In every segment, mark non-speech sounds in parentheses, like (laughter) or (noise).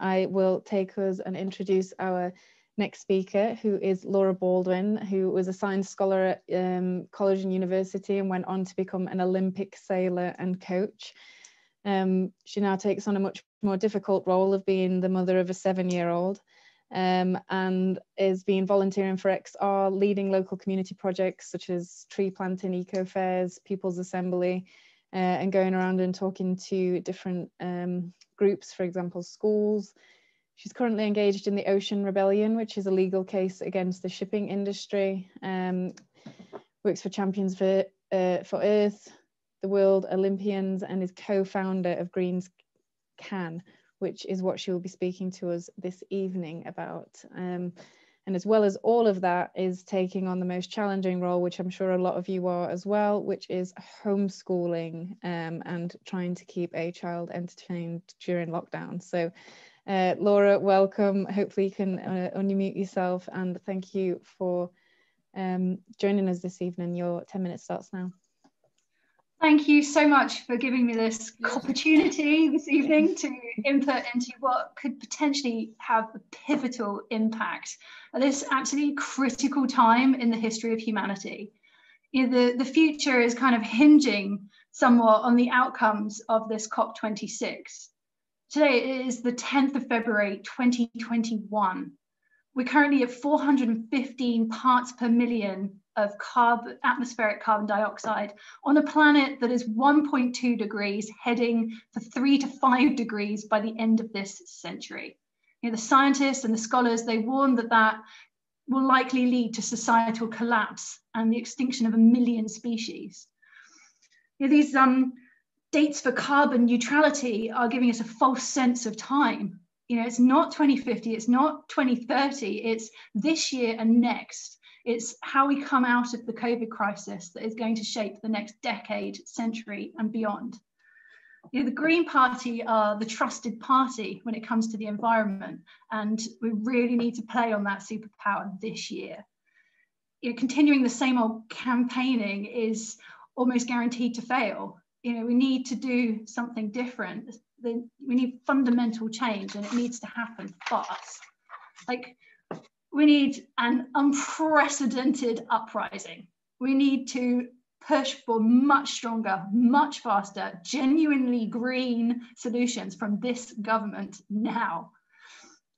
I will take us and introduce our next speaker, who is Laura Baldwin, who was a science scholar at um, college and university and went on to become an Olympic sailor and coach. Um, she now takes on a much more difficult role of being the mother of a seven-year-old um, and is being volunteering for XR, leading local community projects such as tree planting, eco fairs, People's Assembly, uh, and going around and talking to different um, groups, for example, schools. She's currently engaged in the Ocean Rebellion, which is a legal case against the shipping industry. Um, works for Champions for, uh, for Earth, the World Olympians, and is co-founder of Greens Can, which is what she will be speaking to us this evening about. Um, and as well as all of that is taking on the most challenging role, which I'm sure a lot of you are as well, which is homeschooling um, and trying to keep a child entertained during lockdown. So uh, Laura, welcome. Hopefully you can uh, unmute yourself and thank you for um, joining us this evening. Your 10 minutes starts now. Thank you so much for giving me this opportunity this evening to input into what could potentially have a pivotal impact at this absolutely critical time in the history of humanity. You know, the, the future is kind of hinging somewhat on the outcomes of this COP26. Today is the 10th of February 2021. We're currently at 415 parts per million of carbon, atmospheric carbon dioxide on a planet that is 1.2 degrees, heading for three to five degrees by the end of this century. You know, the scientists and the scholars, they warn that that will likely lead to societal collapse and the extinction of a million species. You know, these um, dates for carbon neutrality are giving us a false sense of time. You know, it's not 2050, it's not 2030, it's this year and next. It's how we come out of the COVID crisis that is going to shape the next decade, century, and beyond. You know, the Green Party are the trusted party when it comes to the environment, and we really need to play on that superpower this year. You know, continuing the same old campaigning is almost guaranteed to fail. You know, we need to do something different. We need fundamental change, and it needs to happen fast. Like we need an unprecedented uprising. We need to push for much stronger, much faster, genuinely green solutions from this government now.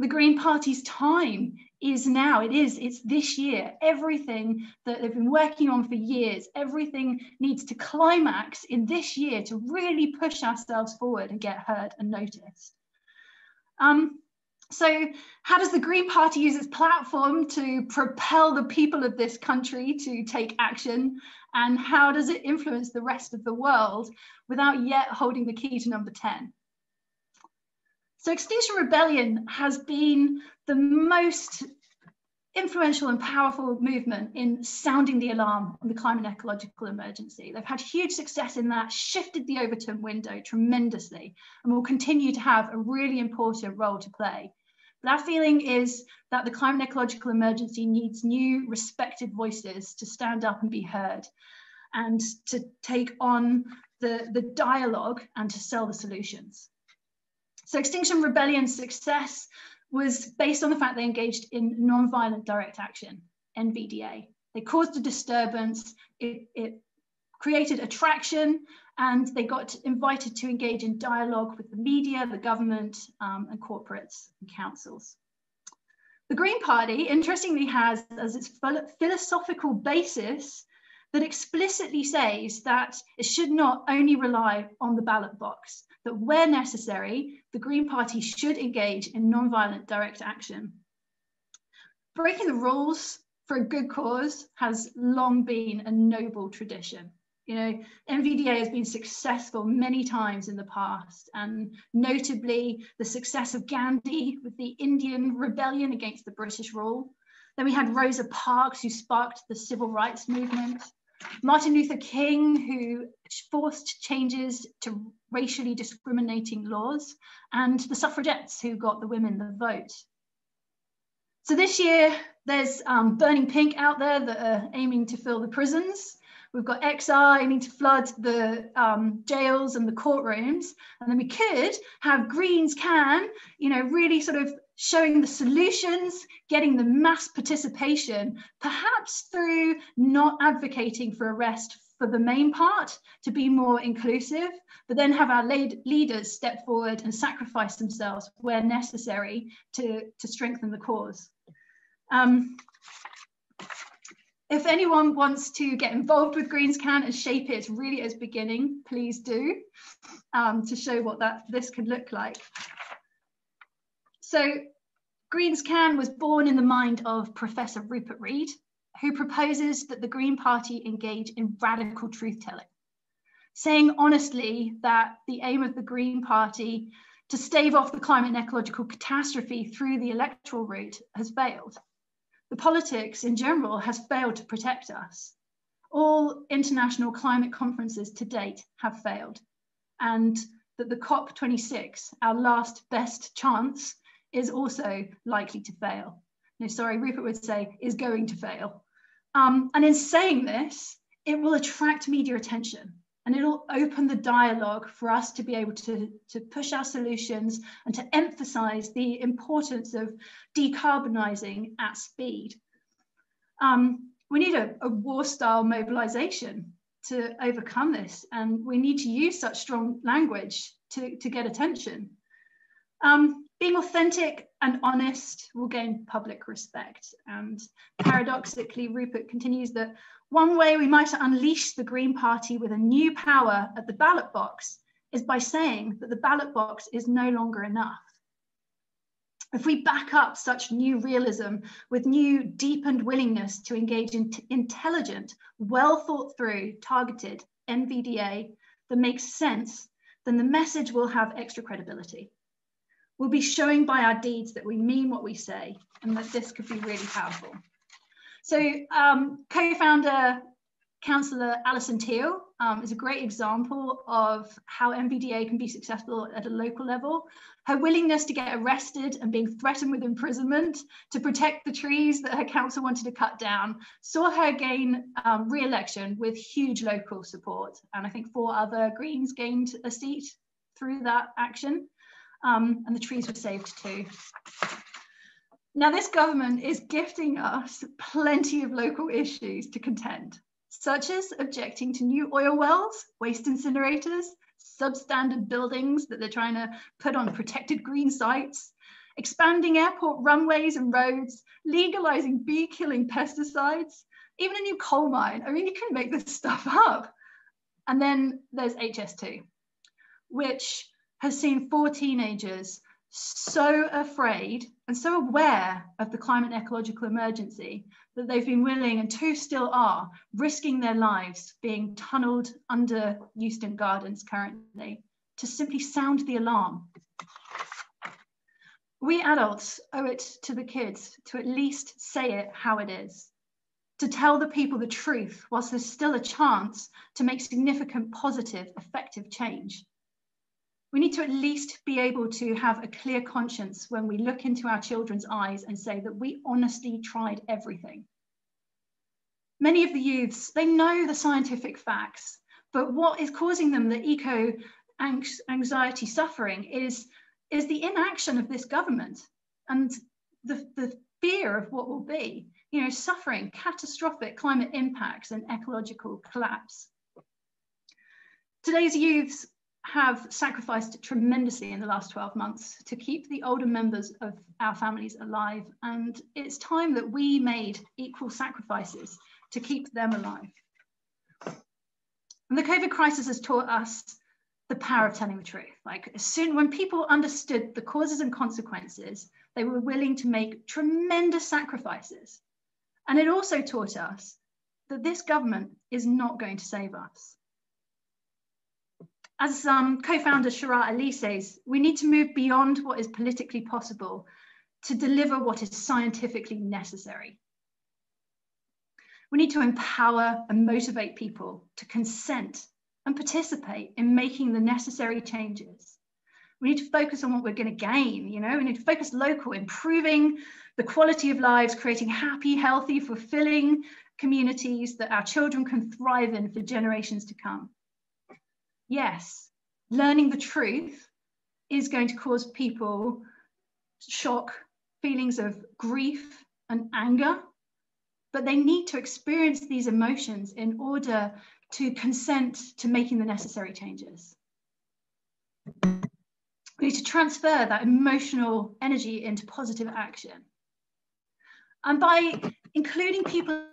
The Green Party's time is now. It is, it's this year. Everything that they've been working on for years, everything needs to climax in this year to really push ourselves forward and get heard and noticed. Um, so, how does the Green Party use its platform to propel the people of this country to take action? And how does it influence the rest of the world without yet holding the key to number 10? So, Extinction Rebellion has been the most influential and powerful movement in sounding the alarm on the climate and ecological emergency. They've had huge success in that, shifted the Overton window tremendously, and will continue to have a really important role to play. But our feeling is that the climate and ecological emergency needs new respected voices to stand up and be heard and to take on the, the dialogue and to sell the solutions. So Extinction Rebellion's success was based on the fact they engaged in non-violent direct action, NVDA. They caused a disturbance, it, it created attraction, and they got invited to engage in dialogue with the media, the government, um, and corporates and councils. The Green Party, interestingly, has as its philosophical basis that explicitly says that it should not only rely on the ballot box, that where necessary, the Green Party should engage in non-violent direct action. Breaking the rules for a good cause has long been a noble tradition. You know, NVDA has been successful many times in the past, and notably the success of Gandhi with the Indian rebellion against the British rule. Then we had Rosa Parks, who sparked the civil rights movement. Martin Luther King, who forced changes to racially discriminating laws, and the suffragettes, who got the women the vote. So this year, there's um, Burning Pink out there that are aiming to fill the prisons. We've got XR aiming to flood the um, jails and the courtrooms. And then we could have Greens Can, you know, really sort of showing the solutions, getting the mass participation, perhaps through not advocating for arrest for the main part to be more inclusive, but then have our lead leaders step forward and sacrifice themselves where necessary to, to strengthen the cause. Um, if anyone wants to get involved with Greens Can and shape it really as beginning, please do um, to show what that this could look like. So Greens Can was born in the mind of Professor Rupert Read, who proposes that the Green Party engage in radical truth telling, saying honestly that the aim of the Green Party to stave off the climate and ecological catastrophe through the electoral route has failed. The politics in general has failed to protect us. All international climate conferences to date have failed, and that the COP26, our last best chance, is also likely to fail. No, sorry, Rupert would say is going to fail. Um, and in saying this, it will attract media attention and it'll open the dialogue for us to be able to, to push our solutions and to emphasize the importance of decarbonizing at speed. Um, we need a, a war style mobilization to overcome this, and we need to use such strong language to, to get attention. Um, being authentic and honest will gain public respect. And paradoxically, Rupert continues that one way we might unleash the Green Party with a new power at the ballot box is by saying that the ballot box is no longer enough. If we back up such new realism with new deepened willingness to engage in intelligent, well thought through, targeted NVDA that makes sense, then the message will have extra credibility. We'll be showing by our deeds that we mean what we say and that this could be really powerful. So um, co-founder Councillor Alison Teal um, is a great example of how NVDA can be successful at a local level. Her willingness to get arrested and being threatened with imprisonment to protect the trees that her council wanted to cut down saw her gain um, re-election with huge local support. And I think four other Greens gained a seat through that action um, and the trees were saved too. Now, this government is gifting us plenty of local issues to contend, such as objecting to new oil wells, waste incinerators, substandard buildings that they're trying to put on protected green sites, expanding airport runways and roads, legalizing bee killing pesticides, even a new coal mine. I mean, you can make this (laughs) stuff up. And then there's HS2, which has seen four teenagers so afraid and so aware of the climate and ecological emergency that they've been willing, and two still are, risking their lives being tunneled under Euston Gardens currently to simply sound the alarm. We adults owe it to the kids to at least say it how it is, to tell the people the truth whilst there's still a chance to make significant, positive, effective change we need to at least be able to have a clear conscience when we look into our children's eyes and say that we honestly tried everything. Many of the youths, they know the scientific facts, but what is causing them the eco anxiety suffering is, is the inaction of this government and the, the fear of what will be, you know, suffering, catastrophic climate impacts and ecological collapse. Today's youths have sacrificed tremendously in the last 12 months to keep the older members of our families alive. And it's time that we made equal sacrifices to keep them alive. And the COVID crisis has taught us the power of telling the truth. Like as soon when people understood the causes and consequences, they were willing to make tremendous sacrifices. And it also taught us that this government is not going to save us as um, co-founder Shahrar Ali says, we need to move beyond what is politically possible to deliver what is scientifically necessary. We need to empower and motivate people to consent and participate in making the necessary changes. We need to focus on what we're going to gain, you know, we need to focus local, improving the quality of lives, creating happy, healthy, fulfilling communities that our children can thrive in for generations to come. Yes, learning the truth is going to cause people shock, feelings of grief and anger, but they need to experience these emotions in order to consent to making the necessary changes. We need to transfer that emotional energy into positive action. And by including people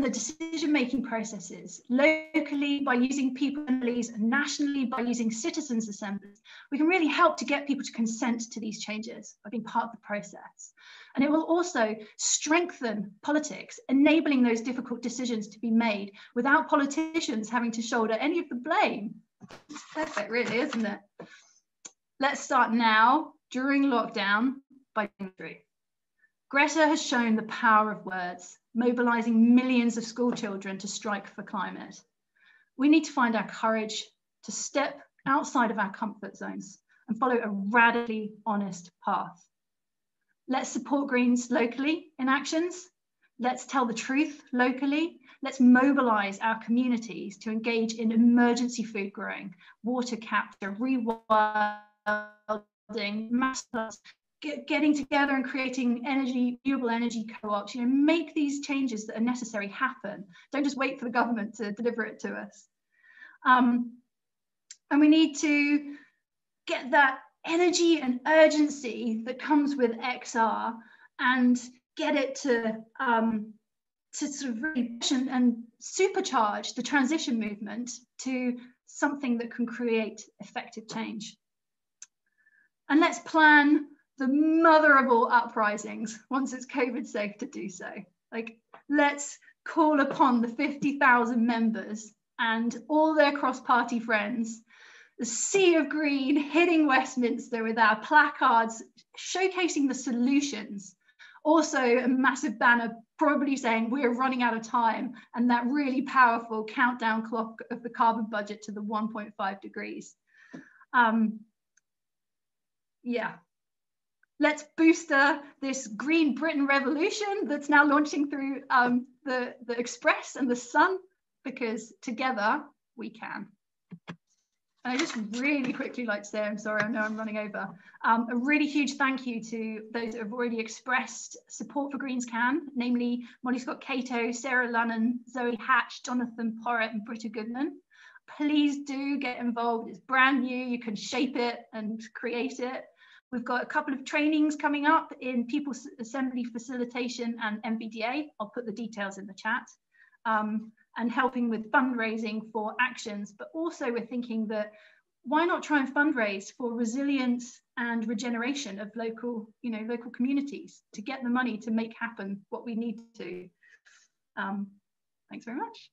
the decision-making processes, locally by using people assemblies, and nationally by using citizens' assemblies, we can really help to get people to consent to these changes by being part of the process. And it will also strengthen politics, enabling those difficult decisions to be made without politicians having to shoulder any of the blame. It's perfect, really, isn't it? Let's start now, during lockdown, by three. Greta has shown the power of words, mobilizing millions of school children to strike for climate. We need to find our courage to step outside of our comfort zones and follow a radically honest path. Let's support Greens locally in actions. Let's tell the truth locally. Let's mobilize our communities to engage in emergency food growing, water capture, rewilding, mass get, getting together and creating energy, renewable energy co-ops, you know, make these changes that are necessary happen. Don't just wait for the government to deliver it to us. Um, and we need to get that energy and urgency that comes with XR and get it to um, to sort of really and, and supercharge the transition movement to something that can create effective change. And let's plan the mother of all uprisings once it's COVID safe to do so. Like, let's call upon the 50,000 members and all their cross party friends, the sea of green hitting Westminster with our placards showcasing the solutions. Also, a massive banner probably saying we're running out of time, and that really powerful countdown clock of the carbon budget to the 1.5 degrees. Um, yeah, let's booster this green Britain revolution that's now launching through um, the, the Express and the Sun, because together we can. And I just really quickly like to say, I'm sorry, I know I'm running over, um, a really huge thank you to those that have already expressed support for Greens Can, namely Molly Scott Cato, Sarah Lunnon, Zoe Hatch, Jonathan Porritt and Britta Goodman. Please do get involved. It's brand new. You can shape it and create it. We've got a couple of trainings coming up in People's Assembly Facilitation and NVDA. I'll put the details in the chat. Um, and helping with fundraising for actions, but also we're thinking that why not try and fundraise for resilience and regeneration of local, you know, local communities to get the money to make happen what we need to. Um, thanks very much.